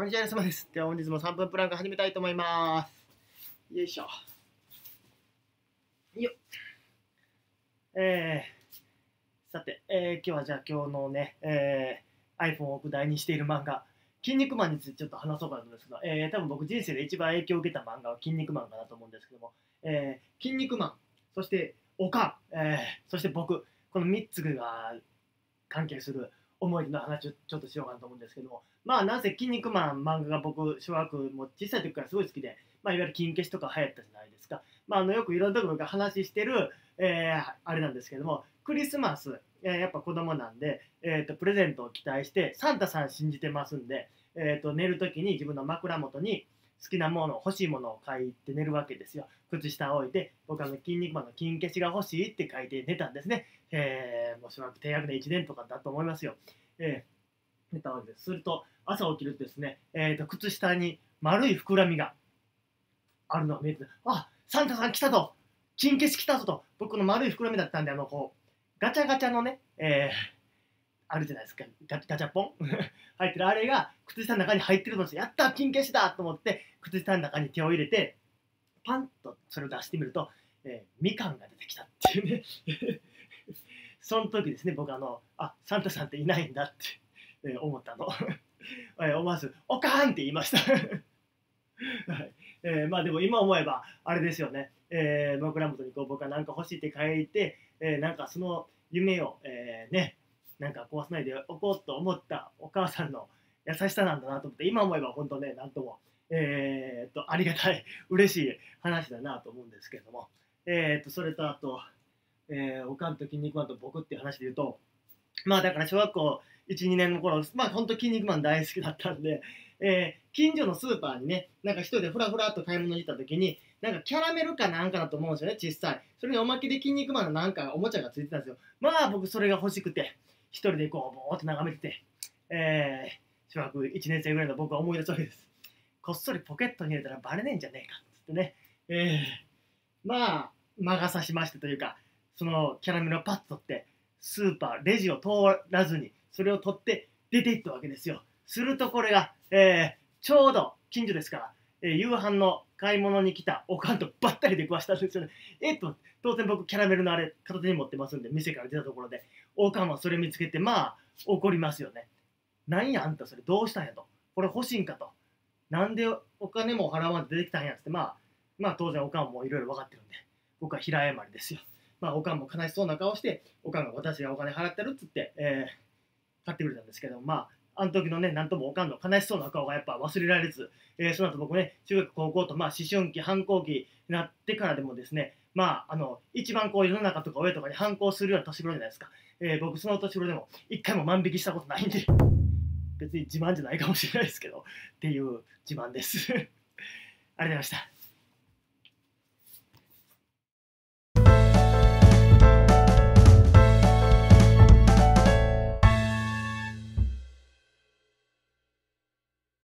こんにちは、皆様です。では本日も3分プランク始めたいと思います。よいしょ。よ。えー、さて、えー、今日はじゃあ今日のね、えー、iPhone を題にしている漫画、筋肉マンについてちょっと話そうかなと思うんですけど、えー、多分僕人生で一番影響を受けた漫画は筋肉マンかなと思うんですけども、えー、筋肉マン、そしておかん、えー、そして僕、この3つが関係する思い出の話をちょっとしようかなと思うんですけども、まあ、なぜ筋肉マン漫画が僕、小学も小さい時からすごい好きで、まあ、いわゆる金消しとか流行ったじゃないですか。まあ、あのよくいろんなところが話してる、えー、あれなんですけども、クリスマス、えー、やっぱ子供なんで、えーと、プレゼントを期待して、サンタさん信じてますんで、えーと、寝る時に自分の枕元に好きなもの、欲しいものを書いて寝るわけですよ。靴下を置いて、僕は筋肉マンの金消しが欲しいって書いて寝たんですね。えー、もうしばらく低学年1年とかだと思いますよ。えー、寝たわけです。すると、朝起きるとですね、えーと、靴下に丸い膨らみがあるのが見えて、あサンタさん来たと金消し来たぞと僕の丸い膨らみだったんで、あの、こう、ガチャガチャのね、えー、あるじゃないですか、ガガチャポン。入ってるあれが靴下の中に入ってるのですやった金消しだと思って靴下の中に手を入れてパンとそれを出してみると、えー、みかんが出てきたっていうね。その時ですね僕あのあサンタさんっていないんだって、えー、思ったの。思わず「おかん!」って言いました。はい。えー、まあでも今思えばあれですよね、えー、枕元にこう僕は何か欲しいって書いて、えー、なんかその夢を、えー、ねなんか壊さないでおこうと思ったお母さんの優しさなんだなと思って今思えば本当ねなんとも、えー、っとありがたい嬉しい話だなと思うんですけども、えー、っとそれとあと、えー、おかんと筋肉マンと僕っていう話で言うとまあだから小学校12年の頃まあ本当筋肉マン大好きだったんで、えー、近所のスーパーにねなんか一人でふらふらっと買い物に行った時になんかキャラメルかなんかだと思うんですよね小さい。それにおまけで筋肉マンのなんかおもちゃがついてたんですよ。まあ僕それが欲しくて一人でこうぼーっと眺めてて、えー、小学1年生ぐらいの僕は思い出すわけです。こっそりポケットに入れたらバレねえんじゃねえかっつってね、えー、まあ魔が差しましてというかそのキャラメルをパッと取ってスーパーレジを通らずにそれを取って出ていったわけですよ。するとこれが、えー、ちょうど近所ですから、えー、夕飯の買い物に来たおかんとばったり出くわしたんですよね。えっと当然僕キャラメルのあれ片手に持ってますんで店から出たところで。おかんはそれ見つけてまあ怒りますよね。なんやあんたそれどうしたんやと。これ欲しいんかと。なんでお金も払わんと出てきたんやつってまあまあ当然おかんもいろいろ分かってるんで僕は平謝りですよ。まあおかんも悲しそうな顔しておかんが私がお金払ってるっつって、えー、買ってくれたんですけどまああの時のね、なんともおかんの悲しそうな顔がやっぱ忘れられず、えー、その後僕ね、中学、高校と、まあ、思春期、反抗期になってからでもですね、まあ、あの、一番こう世の中とか親とかに反抗するような年頃じゃないですか。えー、僕、その年頃でも一回も万引きしたことないんで、別に自慢じゃないかもしれないですけど、っていう自慢です。ありがとうございました。